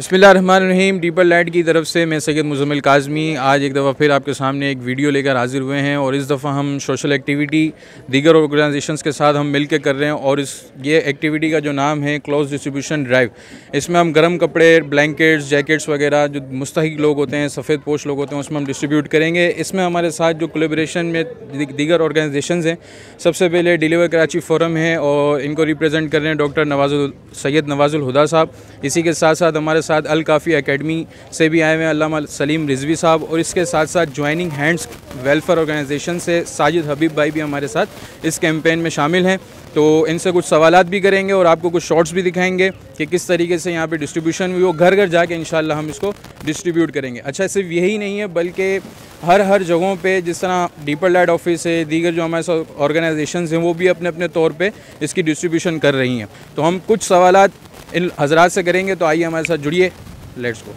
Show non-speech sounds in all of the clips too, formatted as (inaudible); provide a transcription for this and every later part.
बसमीम deeper light की तरफ़ से मैं सैयद मुजम्मिल काजमी। आज एक दफ़ा फिर आपके सामने एक वीडियो लेकर हाजिर हुए हैं और इस दफ़ा हम सोशल एक्टिविटी दीगर ऑर्गेनाइजेशंस के साथ हम मिल के कर रहे हैं और इस ये एक्टिविटी का जो नाम है क्लोज डिस्ट्रीब्यूशन ड्राइव। इसमें हम गर्म कपड़े, ब्लैंकेट्स, जैकेट्स वगैरह जो मुस्तक लोग होते हैं, सफ़ेद पोश लोग होते हैं, उसमें हम डिस्ट्रीब्यूट करेंगे। इसमें हमारे साथ जो कोलेब्रेशन में दीगर ऑर्गेनाइजेशन हैं, सबसे पहले डिलीवर कराची फोरम है और इनको रिप्रजेंट कर रहे हैं डॉक्टर नवाजुल, सैयद नवाजुल हुदा साहब। इसी के साथ साथ हमारे साथ अल काफ़ी एकेडमी से भी आए हुए हैं। अल्लाह सलीम रिजवी साहब और इसके साथ साथ ज्वाइनिंग हैंड्स वेलफेयर ऑर्गेनाइजेशन से साजिद हबीब भाई भी हमारे साथ इस कैंपेन में शामिल हैं। तो इनसे कुछ सवाल भी करेंगे और आपको कुछ शॉर्ट्स भी दिखाएँगे कि किस तरीके से यहाँ पे डिस्ट्रीब्यूशन हुई। वो घर घर जाके इंशाल्लाह हम इसको डिस्ट्रीब्यूट करेंगे। अच्छा सिर्फ़ यही नहीं है, बल्कि हर हर जगहों पे जिस तरह डीपर लाइट ऑफ़िस है, दीगर जो हमारे ऑर्गेनाइजेशन हैं, वो भी अपने अपने तौर पे इसकी डिस्ट्रीब्यूशन कर रही हैं। तो हम कुछ सवाल इन हजरात से करेंगे तो आइए हमारे साथ जुड़िए। लेट्स गो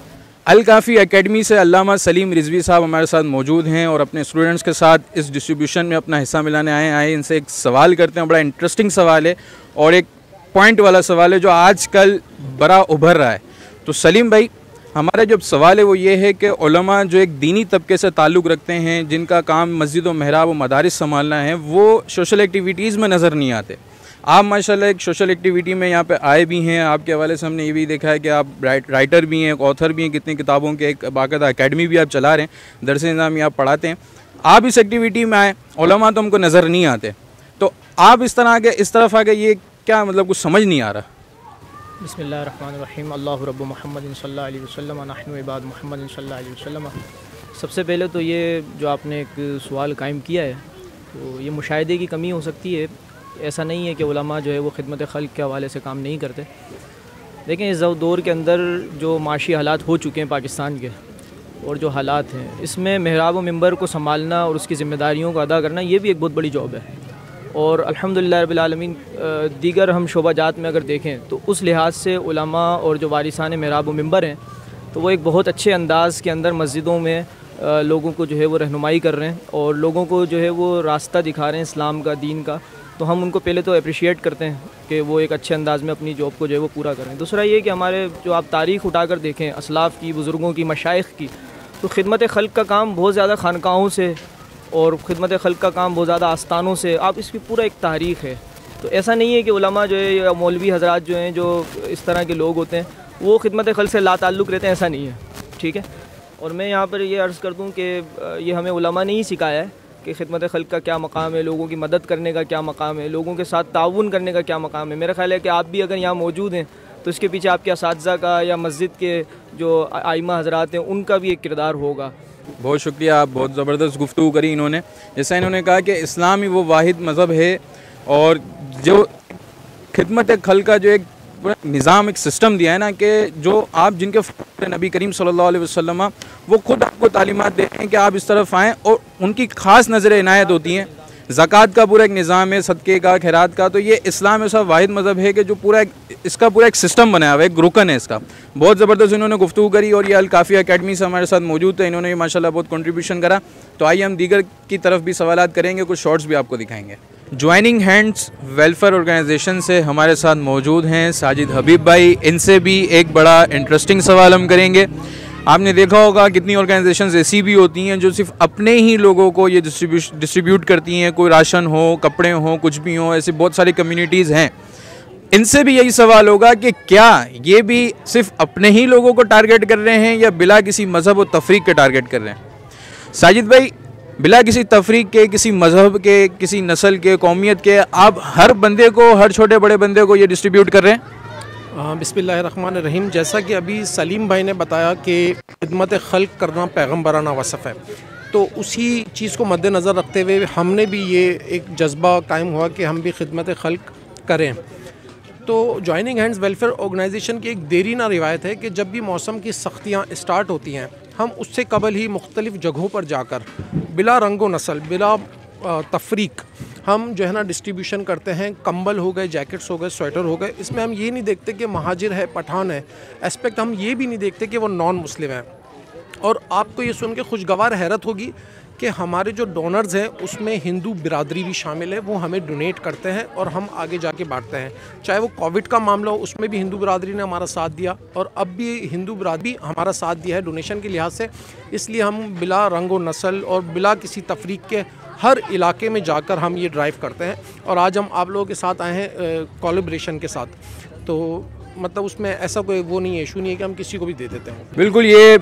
अल काफ़ी एकेडमी से अल्लामा सलीम रिजवी साहब हमारे साथ मौजूद हैं और अपने स्टूडेंट्स के साथ इस डिस्ट्रीब्यूशन में अपना हिस्सा मिलाने आए आए, इनसे एक सवाल करते हैं, बड़ा इंटरेस्टिंग सवाल है और एक पॉइंट वाला सवाल है जो आजकल बड़ा उभर रहा है। तो सलीम भाई, हमारा जो सवाल है वो ये है कि उलमा जो एक दीनी तबके से ताल्लुक़ रखते हैं, जिनका काम मस्जिद व महराब व मदारस संभालना है, वो सोशल एक्टिविटीज़ में नज़र नहीं आते। आप माशाल्लाह एक सोशल एक्टिविटी में यहाँ पे आए भी हैं। आपके हवाले से हमने ये भी देखा है कि आप राइटर भी हैं ऑथर भी हैं, कितनी किताबों के एक बाकायदा अकेडमी भी आप चला रहे हैं। दरस निज़ाम आप पढ़ाते हैं। आप इस एक्टिविटी में आए ओलमा तो हमको नज़र नहीं आते। तो आप इस तरह आगे इस तरफ़ आगे ये क्या मतलब कुछ समझ नहीं आ रहा? बसमीम अल्लाह रब महमद वसल्लम महमद सबसे पहले तो ये जो आपने एक सवाल कायम किया है तो ये मुशाहे की कमी हो सकती है ऐसा नहीं है कि उलमा जो है वो खिदमत खल के हवाले से काम नहीं करते। लेकिन इस दौर के अंदर जो माशी हालात हो चुके हैं पाकिस्तान के और जो हालात हैं, इसमें महराब मंबर को संभालना और उसकी ज़िम्मेदारियों को अदा करना ये भी एक बहुत बड़ी जॉब है। और अल्हम्दुलिल्लाह रबालमीन दीगर हम शोबा जात में अगर देखें तो उस लिहाज से उलमा और जो वारिसान महराब मंबर हैं तो वो एक बहुत अच्छे अंदाज़ के अंदर मस्जिदों में लोगों को जो है वो रहनुमाई कर रहे हैं और लोगों को जो है वो रास्ता दिखा रहे हैं इस्लाम का, दीन का। तो हम उनको पहले तो अप्रिशिएट करते हैं कि वो एक अच्छे अंदाज़ में अपनी जॉब को जो है वो पूरा करें। दूसरा ये कि हमारे जो आप तारीख़ उठा कर देखें, असलाफ़ की, बुज़ुर्गों की मशाइ की तो खिदमत खल का काम बहुत ज़्यादा खानकाहों से और ख़िदमत खल का काम बहुत ज़्यादा आस्थानों से, आप इसकी पूरा एक तारीख़ है। तो ऐसा नहीं है कि उलमा जो है या मौलवी हजरात जो हैं, जो इस तरह के लोग होते हैं, वो खिदमत खल से ला ताल्लुक़ रहते हैं, ऐसा नहीं है। ठीक है? और मैं यहाँ पर ये अर्ज़ कर दूँ कि ये हमें उलमा ने ही सिखाया है कि खिदमत खल का क्या मकाम है? लोगों की मदद करने का क्या मकाम है? लोगों के साथ ताउन करने का क्या मकाम है? मेरा ख्याल है कि आप भी अगर यहाँ मौजूद हैं तो इसके पीछे आपके इस का या मस्जिद के जो आइमा हजरात हैं, उनका भी एक किरदार होगा। बहुत शुक्रिया, आप बहुत ज़बरदस्त गुफ्तु करी इन्होंने। जैसा इन्होंने कहा कि इस्लाम ही वो वाहिद मज़हब है और जो खिदमत खल का जो एक निज़ाम एक सिस्टम दिया है ना कि जो आप जिनके नबी करीम सल्लल्लाहु अलैहि वसल्लम वो खुद आपको तालीमत देते हैं कि आप इस तरफ़ आएँ और उनकी ख़ास नज़र इनायत होती हैं। ज़क़़त का पूरा एक निज़ाम है, सदक़े का, खैरात का तो ये इस्लाम ऐसा वाहिद मज़हब है कि जो पूरा एक, इसका पूरा एक सिस्टम बनाया हुआ है, एक रुकन है इसका। बहुत ज़बरदस्त इन्होंने गुफ्तु करी और ये अलकाफ़ी अकेडमी से हमारे साथ मौजूद थे, इन्होंने भी माशाल्लाह बहुत कंट्रीब्यूशन करा। तो आइए हम दीगर की तरफ़ भी सवाल करेंगे, कुछ शॉर्ट्स भी आपको दिखाएँगे। ज्वाइनिंग हैंड्स वेलफेयर ऑर्गेनाइजेशन से हमारे साथ मौजूद हैं साजिद हबीब भाई। इनसे भी एक बड़ा इंटरेस्टिंग सवाल हम करेंगे। आपने देखा होगा कितनी ऑर्गेनाइजेशन ऐसी भी होती हैं जो सिर्फ़ अपने ही लोगों को ये डिस्ट्रीब्यूट करती हैं। कोई राशन हो, कपड़े हो, कुछ भी हो, ऐसी बहुत सारी कम्युनिटीज़ हैं। इनसे भी यही सवाल होगा कि क्या ये भी सिर्फ़ अपने ही लोगों को टारगेट कर रहे हैं या बिला किसी मज़हब और तफरीक के टारगेट कर रहे हैं? साजिद भाई बिला किसी तफरीक के, किसी मज़हब के, किसी नस्ल के, कौमियत के, आप हर बंदे को, हर छोटे बड़े बंदे को ये डिस्ट्रीब्यूट कर रहे हैं? बिसमीम रहीम जैसा कि अभी सलीम भाई ने बताया कि खिदमत खल करना पैगम्बराना वसफ़ है। तो उसी चीज़ को मद्दनज़र रखते हुए हमने भी ये एक जज्बा कायम हुआ कि हम भी खदमत खल करें। तो जॉइनिंग हैंड्स वेलफेयर ऑर्गेनाइजेशन की एक देरी ना रिवायत है कि जब भी मौसम की सख्तियाँ स्टार्ट होती हैं हम उससे कबल ही मुख्तलिफ़ जगहों पर जाकर, बिला रंगो नस्ल, बिला तफरीक, हम जो है ना डिस्ट्रीब्यूशन करते हैं। कंबल हो गए, जैकेट्स हो गए, स्वेटर हो गए। इसमें हम ये नहीं देखते कि महाजिर है, पठान है। एस्पेक्ट हम ये भी नहीं देखते कि वो नॉन मुस्लिम है। और आपको ये सुन के खुशगवार हैरत होगी कि हमारे जो डोनर्स हैं उसमें हिंदू बिरादरी भी शामिल है वो हमें डोनेट करते हैं और हम आगे जाके बांटते हैं। चाहे वो कोविड का मामला हो उसमें भी हिंदू बिरादरी ने हमारा साथ दिया और अब भी हिंदू बिरादरी हमारा साथ दिया है डोनेशन के लिहाज से। इसलिए हम बिला रंग व नस्ल और बिला किसी तफरीक के हर इलाके में जाकर हम ये ड्राइव करते हैं और आज हम आप लोगों के साथ आए हैं कोलिब्रेशन के साथ। तो मतलब उसमें ऐसा कोई वो नहीं है इशू नहीं है कि हम किसी को भी दे देते हैं। बिल्कुल ये आ,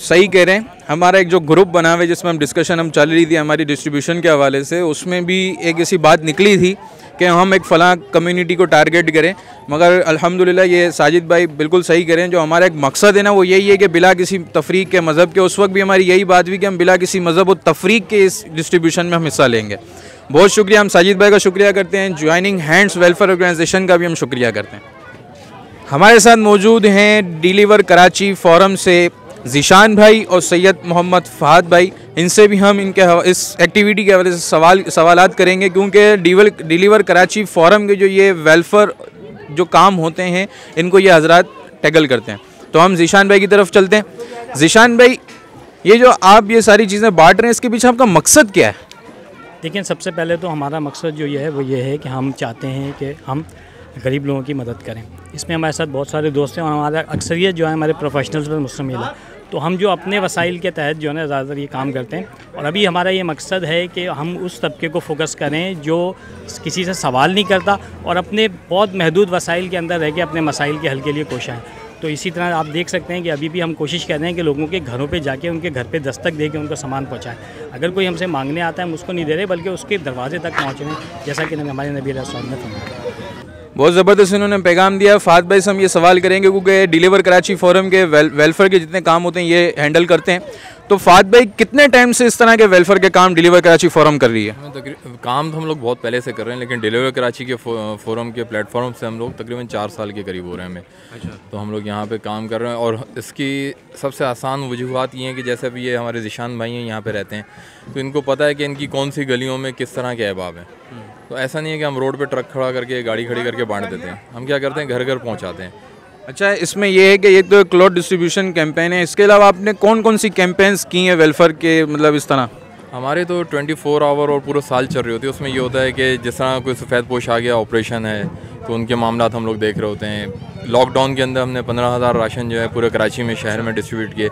सही कह रहे हैं। हमारा एक जो ग्रुप बना हुआ है, जिसमें हम डिस्कशन हम चल रही थी हमारी डिस्ट्रीब्यूशन के हवाले से, उसमें भी एक ऐसी बात निकली थी कि हम एक फ़लाँ कम्युनिटी को टारगेट करें। मगर अल्हम्दुलिल्लाह ये साजिद भाई बिल्कुल सही करें जो हमारा एक मकसद है ना, वो यही है कि बिला किसी तफरीक के मज़हब के, उस वक्त भी हमारी यही बात हुई कि हम बिला किसी मज़हब और तफरीक के इस डिस्ट्रीब्यूशन में हम हिस्सा लेंगे। बहुत शुक्रिया, हम साजिद भाई का शुक्रिया करते हैं ज्वाइनिंग हैंड्स वेलफेयर ऑर्गेनाइजेशन का भी हम शुक्रिया करते हैं। हमारे साथ मौजूद हैं डिलीवर कराची फोरम से जीशान भाई और सैयद मोहम्मद फ़ाद भाई, इनसे भी हम इनके इस एक्टिविटी के हवाले से सवाल सवाल करेंगे, क्योंकि डिलीवर डिलीवर कराची फोरम के जो ये वेलफेयर जो काम होते हैं, इनको ये हजरात टैगल करते हैं। तो हम जीशान भाई की तरफ़ चलते हैं। जीशान भाई, ये जो आप ये सारी चीज़ें बांट रहे हैं, इसके पीछे आपका मकसद क्या है? देखिए, सबसे पहले तो हमारा मकसद जो ये है, वो ये है कि हम चाहते हैं कि हम गरीब लोगों की मदद करें। इसमें हमारे साथ बहुत सारे दोस्त हैं और हमारा अक्सरियत जो है, हमारे प्रोफेशनल्स पर मुश्तमिल है। तो हम जो अपने वसाइल के तहत जो है ना, ज़्यादातर ये काम करते हैं। और अभी हमारा ये मकसद है कि हम उस तबके को फोकस करें जो किसी से सवाल नहीं करता और अपने बहुत महदूद वसाइल के अंदर रह के अपने मसाइल के हल के लिए कोशाएँ तो इसी तरह आप देख सकते हैं कि अभी भी हम कोशिश कर रहे हैं कि लोगों के घरों पे जाके, उनके घर पे दस्तक दे के उनको सामान पहुँचाएँ। अगर कोई हमसे मांगने आता है, हम उसको नहीं दे रहे, बल्कि उसके दरवाजे तक पहुँच रहे हैं, जैसा कि हमारे नबी रसोल ने फरमाया। बहुत ज़बरदस्त इन्होंने पैगाम दिया फात भाई से हम ये सवाल करेंगे क्योंकि डिलीवर कराची फोरम के वेल, वेलफेयर के जितने काम होते हैं ये हैंडल करते हैं। तो फात भाई कितने टाइम से इस तरह के वेलफेयर के काम डिलीवर कराची फोरम कर रही है? तो काम तो हम लोग बहुत पहले से कर रहे हैं लेकिन डिलीवर कराची के फोरम के प्लेटफॉर्म से हम लोग तकरीबन चार साल के करीब हो रहे हैं हमें। अच्छा। तो हम लोग यहाँ पे काम कर रहे हैं और इसकी सबसे आसान वजूहत ये हैं कि जैसे अभी ये हमारे जिशान भाई हैं यहाँ पर रहते हैं तो इनको पता है कि इनकी कौन सी गलियों में किस तरह के अहबाब हैं। तो ऐसा नहीं है कि हम रोड पर ट्रक खड़ा करके गाड़ी खड़ी करके बांट देते हैं। हम क्या करते हैं घर घर पहुँचाते हैं। अच्छा इसमें यह है कि ये तो क्लॉथ डिस्ट्रीब्यूशन कैंपेन है। इसके अलावा आपने कौन कौन सी कैंपेन्स की हैं वेलफेयर के मतलब इस तरह? हमारे तो 24 फोर आवर और पूरा साल चल रही होती है। उसमें ये होता है कि जिस तरह कोई सफ़ेद पोश आ गया ऑपरेशन है तो उनके मामला हम लोग देख रहे होते हैं। लॉकडाउन के अंदर हमने पंद्रह हज़ार राशन जो है पूरे कराची में शहर में डिस्ट्रीब्यूट किए।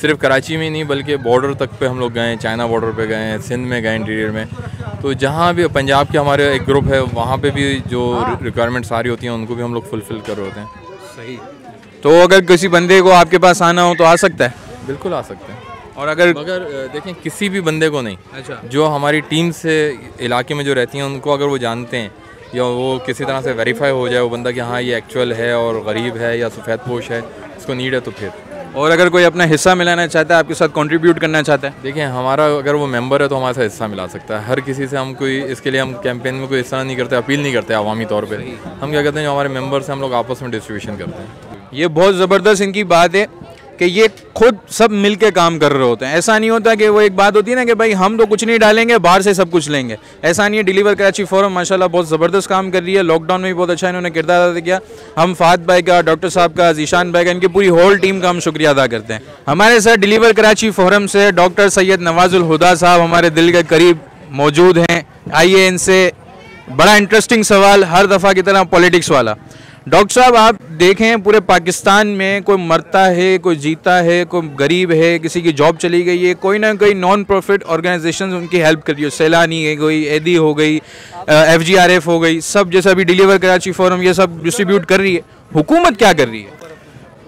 सिर्फ़ कराची में नहीं बल्कि बॉर्डर तक पे हम लोग गए चाइना बॉर्डर पे गए हैं सिंध में गए इंटीरियर में। तो जहाँ भी पंजाब के हमारे एक ग्रुप है वहाँ पे भी जो रिक्वायरमेंट सारी होती हैं उनको भी हम लोग फुलफ़िल कर रहे होते हैं। सही। तो अगर किसी बंदे को आपके पास आना हो तो आ सकता है? बिल्कुल आ सकते हैं। और अगर अगर देखें किसी भी बंदे को नहीं। अच्छा। जो हमारी टीम से इलाके में जो रहती हैं उनको अगर वो जानते हैं या वो किसी तरह से वेरीफाई हो जाए वो बंदा कि हाँ ये एक्चुअल है और गरीब है या सफ़ेद पोश है उसको नीड है तो फिर। और अगर कोई अपना हिस्सा मिलाना चाहता है आपके साथ कंट्रीब्यूट करना चाहता है? देखिए हमारा अगर वो मेंबर है तो हमारे साथ हिस्सा मिला सकता है। हर किसी से हम कोई इसके लिए हम कैंपेन में कोई हिस्सा नहीं करते अपील नहीं करते अवामी तौर पर हम क्या कहते हैं जो हमारे मेंबर से हम लोग आपस में डिस्ट्रीब्यूशन करते हैं। ये बहुत ज़बरदस्त इनकी बात है। कि ये खुद सब मिल के काम कर रहे होते हैं। ऐसा नहीं होता कि वो एक बात होती है ना कि भाई हम तो कुछ नहीं डालेंगे, बाहर से सब कुछ लेंगे। ऐसा नहीं है डिलीवर कराची फोरम माशाल्लाह बहुत ज़बरदस्त काम कर रही है। लॉकडाउन में भी बहुत अच्छा इन्होंने किरदार अदा किया। हम फात भाई का डॉक्टर साहब का, जीशान भाई का, इनकी पूरी होल टीम का हम शुक्रिया अदा करते हैं। हमारे साथ डिलीवर कराची फोरम से डॉक्टर सैयद नवाजुल हुदा साहब हमारे दिल के करीब मौजूद हैं। आइए इनसे, बड़ा इंटरेस्टिंग सवाल, हर दफ़ा की तरह पॉलिटिक्स वाला। डॉक्टर साहब, आप देखें, पूरे पाकिस्तान में कोई मरता है, कोई जीता है, कोई गरीब है, किसी की जॉब चली गई है, कोई ना कोई नॉन प्रॉफिट ऑर्गेनाइजेशन उनकी हेल्प कर रही हो। सैलानी है कोई, एदी हो गई एफ़ जी आर एफ़ हो गई, सब जैसे अभी डिलीवर कराची फोरम ये सब डिस्ट्रीब्यूट कर रही है। हुकूमत क्या कर रही है?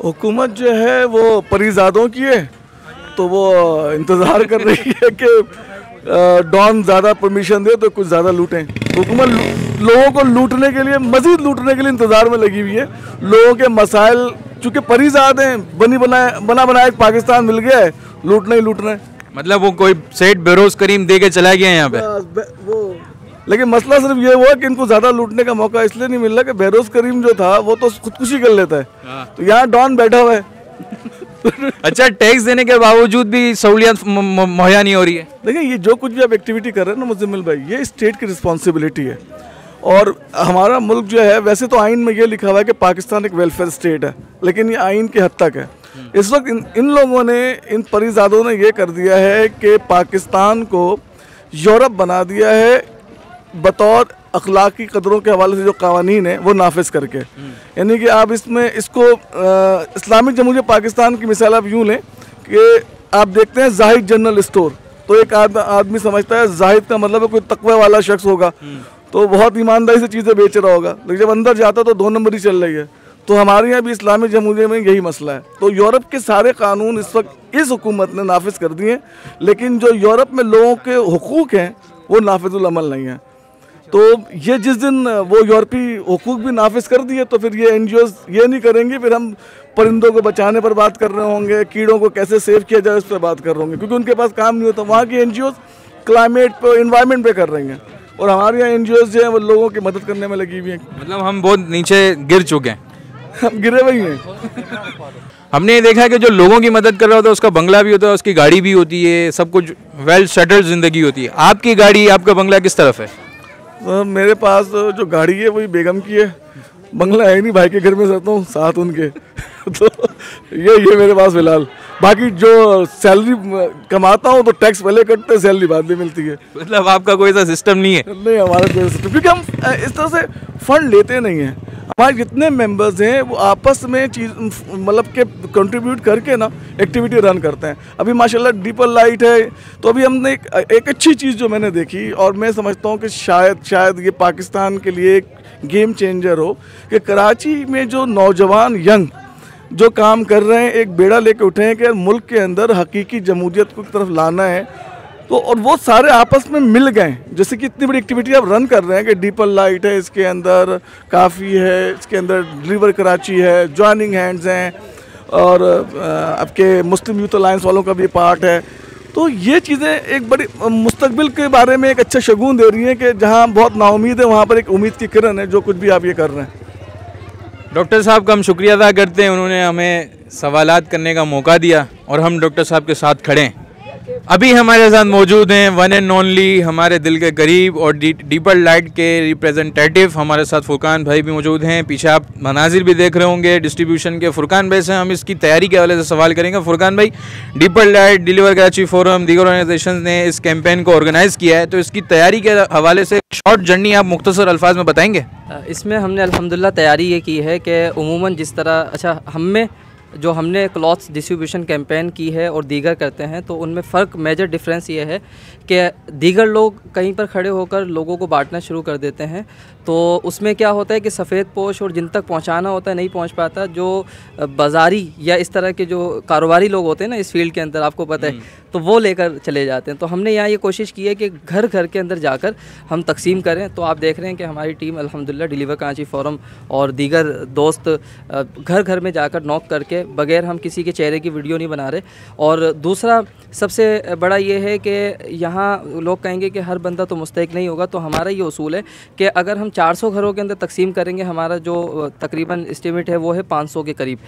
हुकूमत जो है, वो परिजादों की है तो वो इंतज़ार कर रही है कि डॉन ज़्यादा परमिशन दे तो कुछ ज़्यादा लूटें। हुकूमत लोगों को लूटने के लिए मजीद लूटने के लिए इंतज़ार में लगी हुई है। लोगों के मसाइल चूँकि परिजाद हैं बनी बनाए बना बनाए पाकिस्तान मिल गया है लूटना ही लूटना है। मतलब वो कोई सेठ बेरोज करीम दे के चला गया यहाँ पे? वो लेकिन मसला सिर्फ़ ये हुआ कि इनको ज़्यादा लूटने का मौका इसलिए नहीं मिल रहा कि बेरोज करीम जो था वो तो खुदकुशी कर लेता है। हाँ। तो यहाँ डॉन बैठा हुआ है। अच्छा टैक्स देने के बावजूद भी सहूलियत मुहैया नहीं हो रही है? देखिए ये जो कुछ भी आप एक्टिविटी कर रहे हैं ना मुजम्मिल भाई ये स्टेट की रिस्पॉन्सिबिलिटी है। और हमारा मुल्क जो है वैसे तो आइन में ये लिखा हुआ है कि पाकिस्तान एक वेलफेयर स्टेट है लेकिन ये आइन के हद तक है। इस वक्त इन इन लोगों ने इन परिजादों ने ये कर दिया है कि पाकिस्तान को यूरोप बना दिया है बतौर अखलाकी कदरों के हवाले से जो कवानीन है वो नाफिज करके। यानी कि आप इसमें इसको इस्लामिक जमहूरियत पाकिस्तान की मिसाल आप यूँ लें कि आप देखते हैं जाहिद जनरल स्टोर। तो एक आद, आदमी समझता है जाहिद का मतलब है कोई तकवे वाला शख्स होगा। तो बहुत ईमानदारी से चीज़ें बेच रहा होगा। लेकिन जब अंदर जाता तो दो नंबर ही चल रही है। तो हमारे यहाँ भी इस्लामी जमहूरियत में यही मसला है। तो यूरोप के सारे कानून इस वक्त इस हुकूमत ने नाफिज कर दिए लेकिन जो यूरोप में लोगों के हकूक़ हैं, वो नाफिजुल अमल नहीं हैं। तो ये जिस दिन वो यूरोपी हकूक भी नाफिज कर दिए तो फिर ये एन ये नहीं करेंगे, फिर हम परिंदों को बचाने पर बात कर रहे होंगे, कीड़ों को कैसे सेव किया जाए उस पर बात कर रहे होंगे। क्योंकि उनके पास काम नहीं होता, वहाँ की एन क्लाइमेट पर इन्वायरमेंट पे कर रही हैं। और हमारे यहाँ एन जो है वो लोगों की मदद करने में लगी हुई हैं। मतलब हम बहुत नीचे गिर चुके हैं। हम गिरे हुए हैं हमने ये देखा है कि जो लोगों की मदद कर रहा होता है उसका बंगला भी होता है उसकी गाड़ी भी होती है सब कुछ वेल सेटल्ड ज़िंदगी होती है। आपकी गाड़ी आपका बंगला किस तरफ़ है? तो मेरे पास जो गाड़ी है वही बेगम की है। बंगला है नहीं भाई के घर में रहता हूँ साथ उनके। (laughs) तो ये ये मेरे पास फ़िलहाल। बाकी जो सैलरी कमाता हूँ तो टैक्स पहले कटते हैं सैलरी बाद में मिलती है। मतलब आपका कोई ऐसा सिस्टम नहीं है? नहीं हमारा कोई system- क्योंकि हम इस तरह से फंड लेते नहीं हैं। हमारे जितने मेंबर्स हैं वो आपस में चीज़ मतलब के कंट्रीब्यूट करके ना एक्टिविटी रन करते हैं। अभी माशाल्लाह डीपर लाइट है तो अभी हमने एक, एक अच्छी चीज़ जो मैंने देखी और मैं समझता हूँ कि शायद शायद ये पाकिस्तान के लिए एक गेम चेंजर हो कि कराची में जो नौजवान यंग जो काम कर रहे हैं, एक बेड़ा लेके उठे हैं कि मुल्क के अंदर हकीकी जमहूरियत को तरफ़ लाना है। तो और वो सारे आपस में मिल गए। जैसे कि इतनी बड़ी एक्टिविटी आप रन कर रहे हैं कि डीपल लाइट है इसके अंदर काफ़ी है इसके अंदर डिलीवर कराची है ज्वाइनिंग हैंड्स हैं, और आपके मुस्लिम यूथ अलायंस वालों का भी पार्ट है। तो ये चीज़ें एक बड़ी मुस्तबिल के बारे में एक अच्छा शगुन दे रही हैं कि जहाँ बहुत नाउमीद है, वहाँ पर एक उम्मीद की किरण है, जो कुछ भी आप ये कर रहे हैं। डॉक्टर साहब का हम शुक्रिया अदा करते हैं। उन्होंने हमें सवालात करने का मौका दिया और हम डॉक्टर साहब के साथ खड़े हैं। अभी हमारे साथ मौजूद हैं वन एंड ओनली हमारे दिल के करीब और डीपर लाइट के रिप्रेजेंटेटिव हमारे साथ फुरकान भाई भी मौजूद हैं। पीछे आप मनाजिर भी देख रहे होंगे डिस्ट्रीब्यूशन के फुरकान भाई से हम इसकी तैयारी के हवाले से सवाल करेंगे। फुरकान भाई deeper light deliver Karachi forum दीगर ऑर्गेनाइजेशन ने इस कैंपेन को ऑर्गेनाइज किया है तो इसकी तैयारी के हवाले से शॉर्ट जर्नी आप मुख्तसर अल्फाज में बताएँगे? इसमें हमने अल्हम्दुलिल्लाह तैयारी ये की है कि उमूमन जिस तरह अच्छा हम जो हमने क्लॉथ्स डिस्ट्रीब्यूशन कैंपेन की है और दीगर करते हैं तो उनमें फ़र्क मेजर डिफरेंस ये है कि दीगर लोग कहीं पर खड़े होकर लोगों को बांटना शुरू कर देते हैं। तो उसमें क्या होता है कि सफ़ेद पोश और जिन तक पहुंचाना होता है नहीं पहुँच पाता जो बाज़ारी या इस तरह के जो कारोबारी लोग होते हैं ना इस फ़ील्ड के अंदर आपको पता है तो वो लेकर चले जाते हैं। तो हमने यहाँ ये कोशिश की है कि घर घर के अंदर जाकर हम तकसीम करें। तो आप देख रहे हैं कि हमारी टीम अल्हम्दुलिल्लाह डिलीवर कराची फोरम और दीगर दोस्त घर घर में जाकर नॉक करके बगैर हम किसी के चेहरे की वीडियो नहीं बना रहे। और दूसरा सबसे बड़ा ये है कि यहाँ लोग कहेंगे कि हर बंदा तो मुस्तक नहीं होगा। तो हमारा ये असूल है कि अगर हम 400 घरों के अंदर तकसीम करेंगे, हमारा जो तकरीबन इस्टीमेट है वो है 500 के करीब।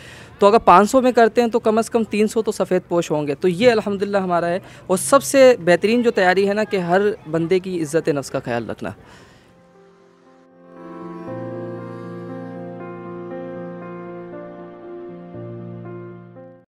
तो अगर 500 में करते हैं तो कम से कम 300 तो सफ़ेद पोश होंगे। तो ये अल्हम्दुलिल्लाह हमारा है और सबसे बेहतरीन जो तैयारी है ना कि हर बंदे की इज़्ज़त नफ्स का ख्याल रखना।